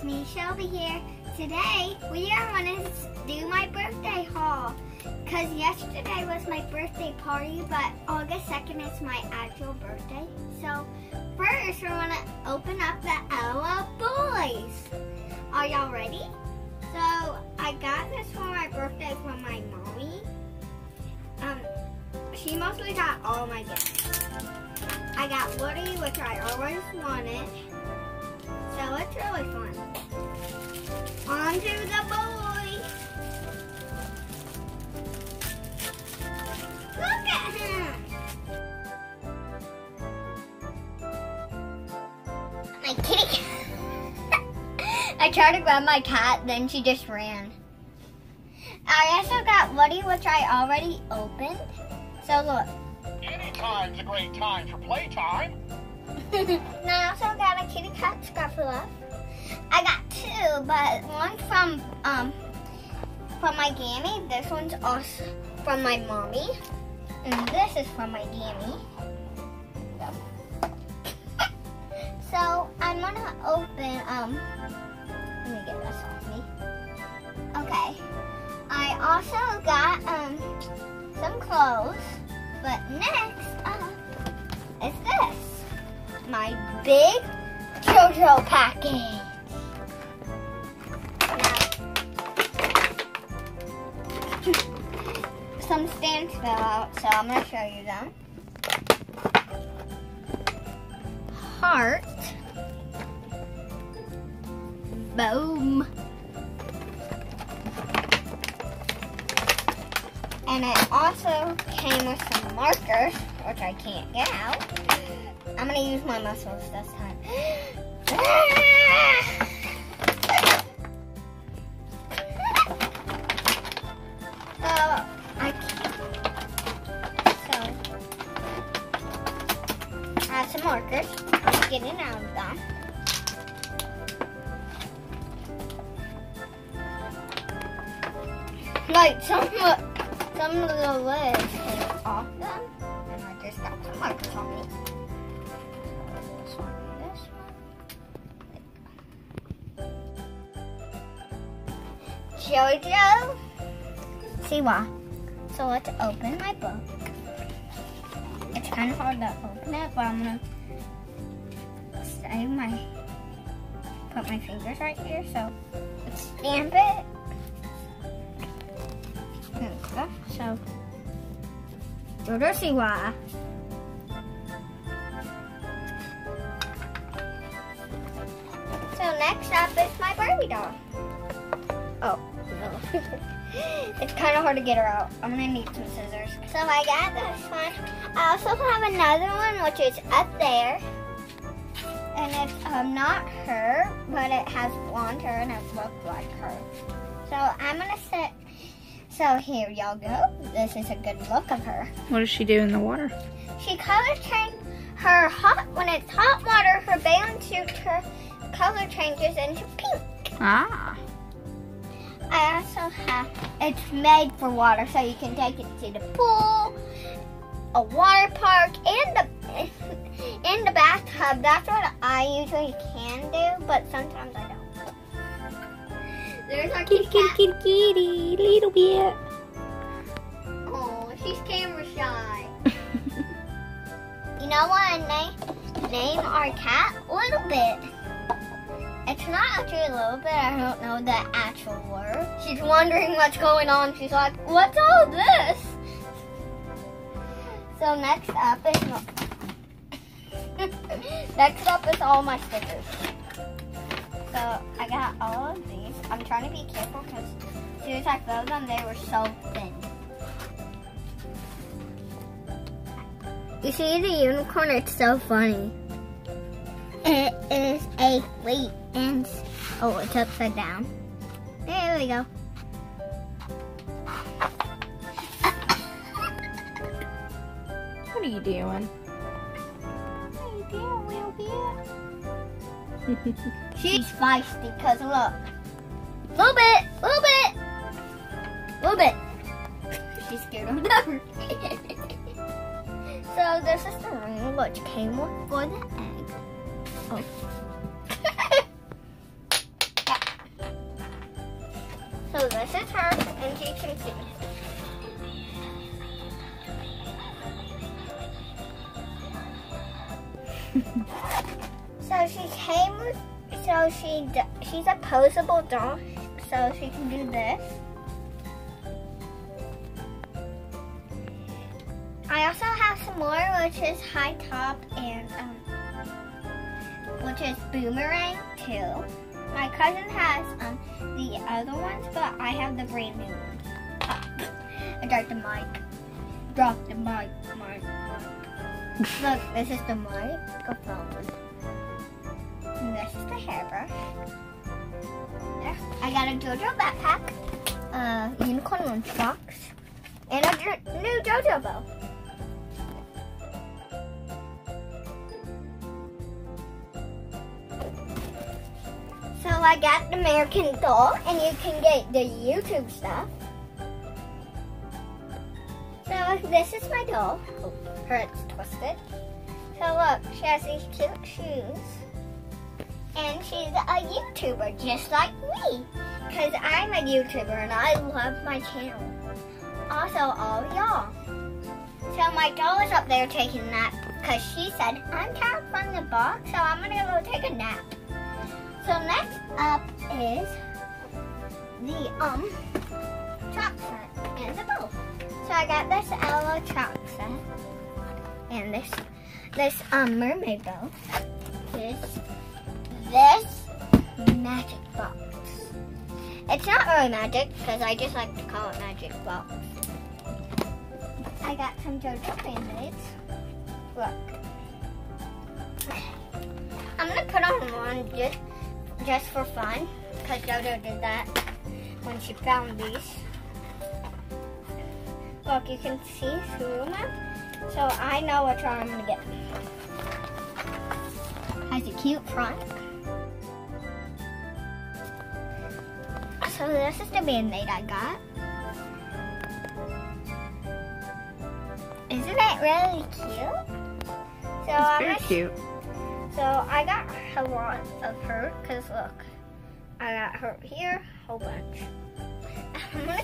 it's me, Shelby here. Today, we are going to do my birthday haul. Because yesterday was my birthday party, but August 2nd is my actual birthday. So, first, we're going to open up the LOL Boys. Are y'all ready? So, I got this for my birthday from my mommy. Um, she mostly got all my gifts. I got Woody, which I always wanted. So it's really fun. On to the boy. Look at him. My kitty. I tried to grab my cat, then she just ran. I also got Woody, which I already opened. So look. Anytime's a great time for playtime. I also got a kitty cat Scruffalo. I got two, but one from um from my gammy. This one's also from my mommy, and this is from my gammy. So I'm gonna open um. Let me get this off me. Okay. I also got um some clothes, but next up is this my big JoJo package. Some stamps fell out, so I'm going to show you them. Heart. Boom. And it also came with some markers, which I can't get out. I'm gonna use my muscles this time. so oh, I so I have some markers. Let's get it out of them. Like some some of the lids came off them, and I just got some markers on me. Jojo Siwa. So let's open my book. It's kind of hard to open it, but I'm gonna save my put my fingers right here. So stamp it. Go. So Jojo Siwa. So next up is my Barbie doll. Oh, no. it's kind of hard to get her out. I'm gonna need some scissors. So I got this one. I also have another one which is up there. And it's um, not her, but it has blonde hair and it looks like her. So I'm gonna sit. So here y'all go. This is a good look of her. What does she do in the water? She color change her hot when it's hot water. Her band suit her color changes into pink. Ah. I also have it's made for water, so you can take it to the pool, a water park, and the in the bathtub. That's what I usually can do, but sometimes I don't. There's our kitty cat. kitty, kitty, little bit. Oh, she's camera shy. you know what I name name our cat? Little bit. It's not actually a little bit. I don't know the actual word. She's wondering what's going on. She's like, "What's all this?" So next up is next up is all my stickers. So I got all of these. I'm trying to be careful because as soon as I filled them, they were so thin. You see the unicorn? It's so funny. It is a wait and oh, it's upside down. There we go. What are you doing? What are you doing, little bit? She's feisty because look, little bit, little bit, little bit. She's scared of the So this is the ring which came with for the egg. Oh. So this is her, and she can see. so she came with, so she, she's a posable doll, so she can do this. I also have some more, which is high top and um, which is boomerang too. My cousin has um the other ones, but I have the brand new ones. Ah, I dropped the mic. Drop the mic, mic, mic. Look, this is the microphone. The hairbrush. There. I got a JoJo backpack, a unicorn lunchbox, and a new JoJo bow. So I got the American doll, and you can get the YouTube stuff. So this is my doll. Oh, her head's twisted. So look, she has these cute shoes. And she's a YouTuber just like me. Because I'm a YouTuber and I love my channel. Also, all y'all. So my doll is up there taking a nap because she said, I'm tired from the box, so I'm going to go take a nap. So next up is the um chalk set and the bow. So I got this Ella chalk set and this this um mermaid bow. This this magic box. It's not really magic because I just like to call it magic box. I got some JoJo band-aids. Look. I'm gonna put on one just just for fun, because Jojo did that when she found these. Look, you can see through them, so I know which one I'm gonna get. Has a cute front. So this is the band-aid I got. Isn't it really cute? So It's I'm very cute. so I got a lot of her because look, I got her here, a whole bunch. I'm gonna,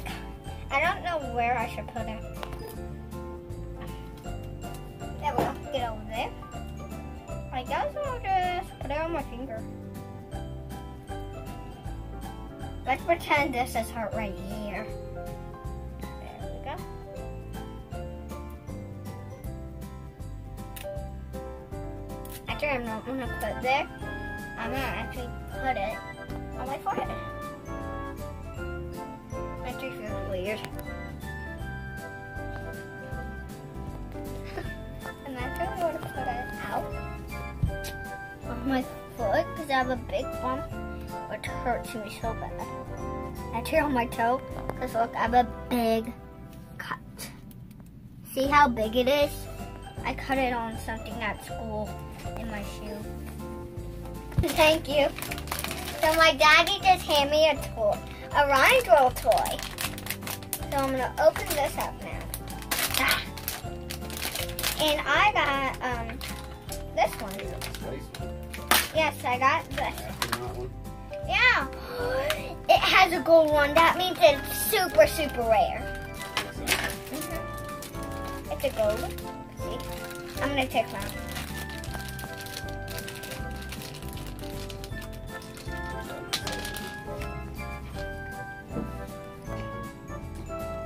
I don't know where I should put it. There we go, get over there. I guess I'll just put it on my finger. Let's pretend this is her right here. There we go. After I'm not gonna put there, I'm gonna actually put it on my forehead. Actually feels weird. and I'm gonna put it out on my foot because I have a big bump, which hurts me so bad. Actually on my toe, because look, I have a big cut. See how big it is? I cut it on something at school in my shoe. Thank you. So my daddy just handed me a toy, a Ryan's World toy. So I'm gonna open this up now. Ah. And I got um this one. Yes, I got this. Yeah. It has a gold one. That means it's super, super rare. Mhm. It's a gold. See? I'm gonna take one.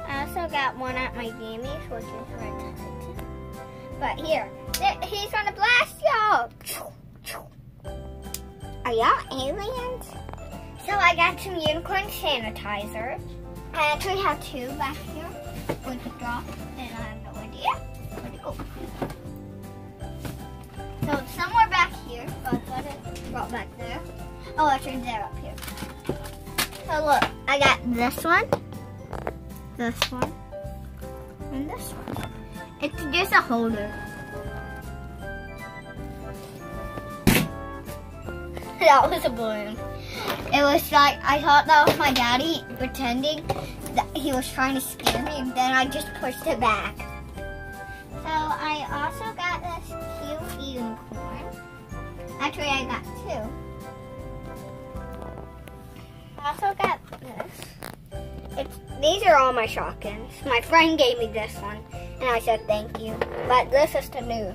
I also got one at my Gamies, which is red. But here, he's gonna blast y'all. Are y'all aliens? So I got some unicorn sanitizer. I actually have two back here with the drop, and I have no idea where to go. So it's somewhere back here, but I thought it back there. Oh, actually they're up here. So look, I got this one, this one, and this one. It's just a holder. that was a balloon. It was like, I thought that was my daddy pretending that he was trying to scare me, and then I just pushed it back. So I also got this cute unicorn. Actually, I got two. I also got this. It's, these are all my shotguns. My friend gave me this one, and I said thank you. But this is the new.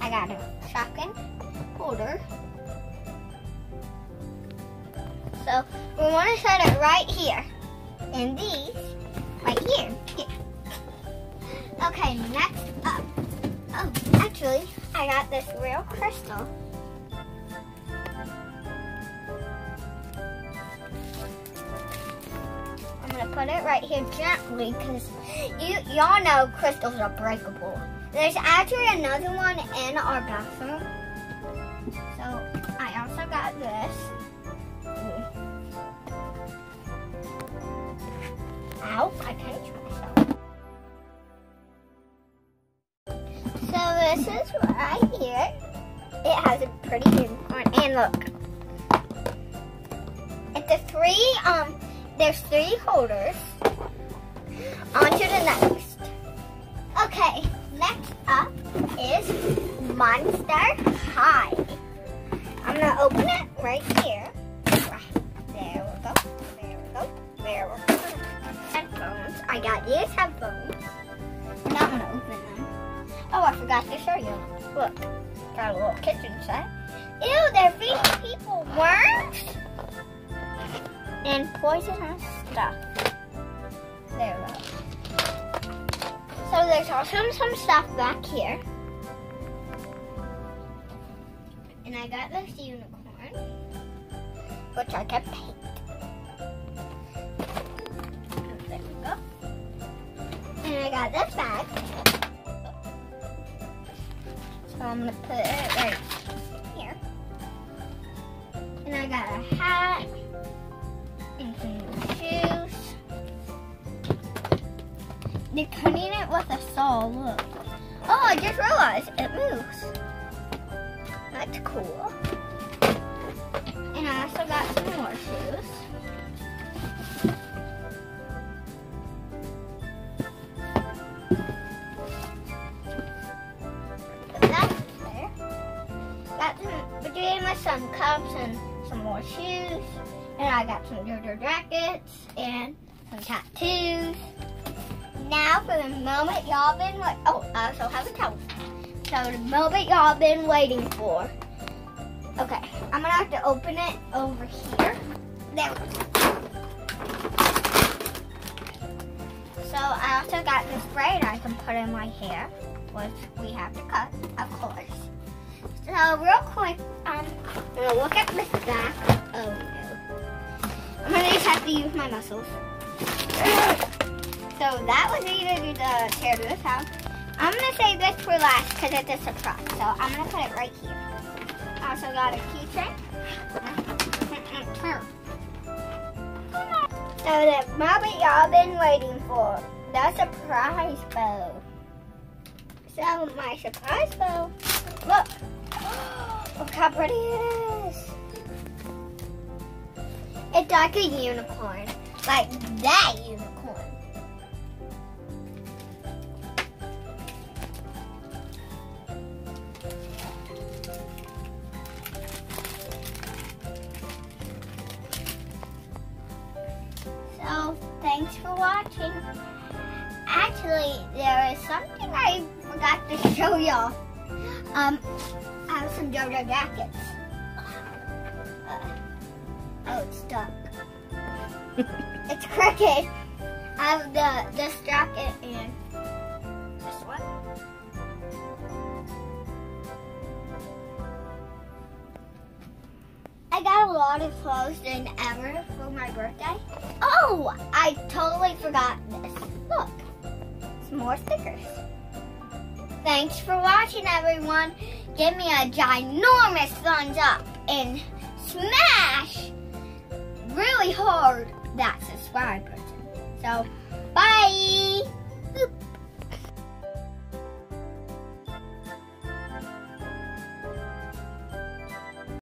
I got a shotgun holder. So we want to set it right here, and these right here. Okay, next up. Oh, actually, I got this real crystal. I'm gonna put it right here gently because you y'all know crystals are breakable. There's actually another one in our bathroom. So I also got this. Ow, I pinched myself. So this is right here. It has a pretty unicorn. And look. It's a three, um, there's three holders. On to the next. Okay, next up is Monster High. I'm gonna open it right here. There we go. There we go. There we go. I got these headphones. I'm not gonna open them. Oh, I forgot to show you. Look, got a little kitchen set. Ew, they're feeding people worms and poisonous stuff. There we go. So there's also some stuff back here. And I got this unicorn, which I can got this bag. So I'm gonna put it right here. And I got a hat and some shoes. They're cutting it with a saw, look. Oh, I just realized it moves. That's cool. And I also got some more shoes. I got some pajamas, some cups, and some more shoes. And I got some JoJo jackets and some tattoos. Now for the moment y'all been wait. Oh, I also have a towel. So the moment y'all been waiting for. Okay, I'm gonna have to open it over here. There. So I also got this braid I can put in my hair, which we have to cut, of course. So real quick, um, I'm gonna look at this back. Oh no. I'm gonna just have to use my muscles. So that was easy to tear this out. I'm gonna save this for last because it's a surprise. So I'm gonna put it right here. Also got a keychain. So the moment y'all been waiting for, the surprise bow. So my surprise bow, look, look how pretty it is. It's like a unicorn, like that unicorn. So, thanks for watching. Actually, there is something I forgot to show y'all. Um, I have some JoJo jackets. Uh, oh, it's stuck. it's crooked. I have the this jacket and this one. I got a lot of clothes than ever for my birthday. Oh, I totally forgot more stickers. Thanks for watching, everyone. Give me a ginormous thumbs up and smash really hard that subscribe button. So, bye.